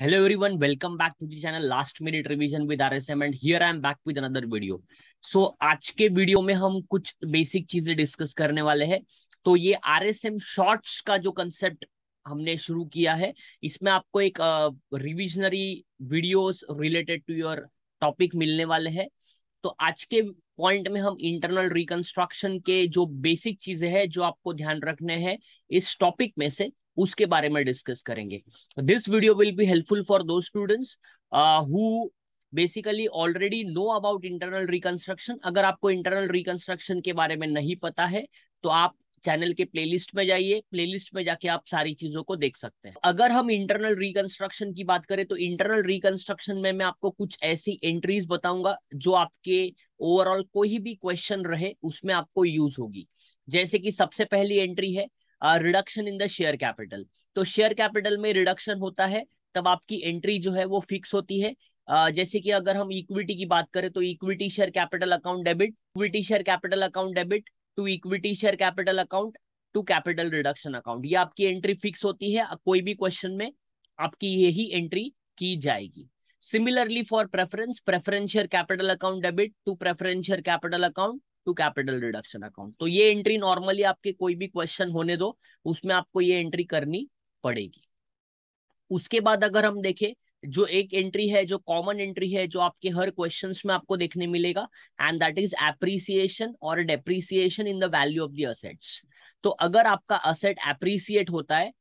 Hello everyone, welcome back to the channel. Last Minute Revision with RSM and here I am back with another video. So आज के video में हम कुछ basic चीज़ें discuss करने वाले हैं। तो ये RSM शॉर्ट्स का जो कंसेप्ट हमने शुरू किया है इसमें आपको एक revisionary videos related to your topic मिलने वाले हैं। तो आज के पॉइंट में हम इंटरनल रिकंस्ट्रक्शन के जो बेसिक चीज़ें हैं जो आपको ध्यान रखने हैं इस टॉपिक में से उसके बारे में डिस्कस करेंगे। This video will be helpful for those students who basically already know about internal reconstruction अगर आपको इंटरनल रिकंस्ट्रक्शन के बारे में नहीं पता है तो आप चैनल के प्लेलिस्ट में जाइए। प्लेलिस्ट में जाके आप सारी चीज़ों को देख सकते हैं। अगर हम इंटरनल रिकंस्ट्रक्शन की बात करें तो इंटरनल रिकंस्ट्रक्शन में मैं आपको कुछ ऐसी एंट्रीज बताऊँगा, जो आपके ओवरऑल कोई भी क्वेश्चन रहे, उसमें आपको यूज़ होगी। जैसे कि सबसे पहली एंट्री है reduction in the share capital तो शेयर कैपिटल में रिडक्शन होता है तब आपकी एंट्री जो है वो फिक्स होती है। uh, जैसे कि अगर हम इक्विटी की बात करें तो equity share capital account debit equity share capital account debit to equity share capital account to capital reduction account ये आपकी एंट्री फिक्स होती है कोई भी क्वेश्चन में आपकी यही एंट्री की जाएगी। Similarly for preference preferential capital account debit to preferential capital account to capital reduction account. तो ये एंट्री नॉर्मली आपके कोई भी क्वेश्चन होने दो, उसमें आपको ये एंट्री करनी पड़ेगी। उसके बाद अगर हम देखें, जो एक एंट्री है, जो कॉमन एंट्री है, जो आपके हर क्वेश्चंस में आपको देखने मिलेगा एंड दैट इज़ एप्रिसिएशन और depreciation in the value of the assets तो अगर आपका असेट एप्रिसिएट होता है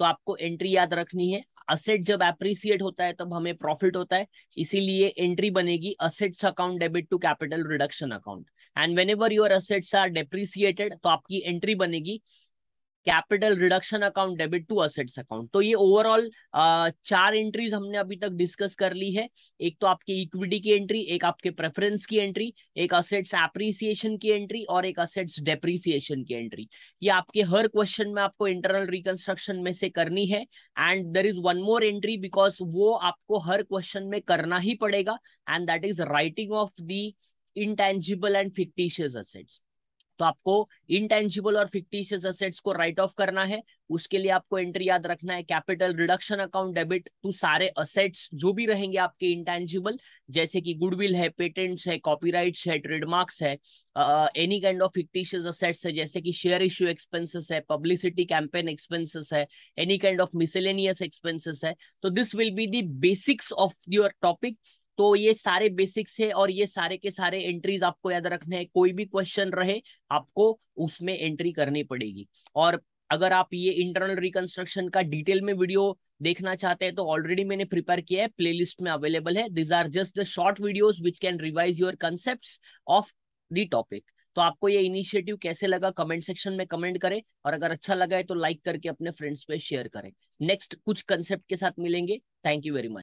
तो आपको एंट्री याद रखनी है। असेट जब एप्रिसिएट होता है, तब हमें प्रॉफिट होता है। इसीलिए एंट्री बनेगी assets account debit to capital reduction account and whenever your assets are depreciated तो आपकी एंट्री बनेगी capital reduction account, debit to assets account. तो ये ओवरऑल चार एंट्रीज हमने अभी तक डिस्कस कर ली है। एक तो आपके इक्विटी की एंट्री, एक आपके प्रेफरेंस की एंट्री, एक असेट्स एप्रिसिएशन की एंट्री और एक असेट्स डेप्रिसिएशन की एंट्री। ये आपके हर क्वेश्चन में आपको इंटरनल रिकंस्ट्रक्शन में से करनी है। And there is one more entry because वो आपको हर क्वेश्चन में करना ही पड़ेगा। And that is writing off the intangible and fictitious assets. तो आपको इंटेंजिबल और फिक्टिशियस असेट्स को राइट ऑफ़ करना है। उसके लिए आपको एंट्री याद रखना है capital reduction account debit to सारे असेट्स जो भी रहेंगे आपके इंटेंजिबल जैसे कि गुडविल है पेटेंट्स है कॉपीराइट्स है ट्रेडमार्क्स है any kind of fictitious assets है, जैसे कि शेयर इश्यू एक्सपेंसेस है पब्लिसिटी कैंपेन एक्सपेंसेस है any kind of miscellaneous expenses है। तो this will be the basics of your topic तो ये सारे बेसिक्स है और ये सारे के सारे एंट्रीज आपको याद रखने हैं। कोई भी क्वेश्चन रहे, आपको उसमें एंट्री करनी पड़ेगी। और अगर आप ये इंटरनल रिकंस्ट्रक्शन का डिटेल में वीडियो देखना चाहते हैं तो ऑलरेडी मैंने प्रिपेयर किया है प्लेलिस्ट में अवेलेबल है। These are just the short videos which can revise your concept of the topic तो आपको ये इनिशिएटिव कैसे लगा कमेंट सेक्शन में कमेंट करें और अगर अच्छा लगा है तो लाइक करके अपने फ्रेंड्स पे शेयर करें। नेक्स्ट कुछ कंसेप्ट के साथ मिलेंगे। Thank you very much